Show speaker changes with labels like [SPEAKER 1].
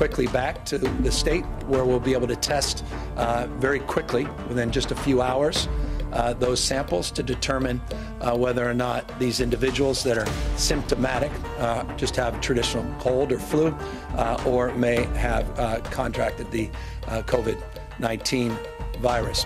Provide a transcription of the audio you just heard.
[SPEAKER 1] quickly back to the state where we'll be able to test uh, very quickly, within just a few hours, uh, those samples to determine uh, whether or not these individuals that are symptomatic uh, just have traditional cold or flu uh, or may have uh, contracted the COVID 19 virus.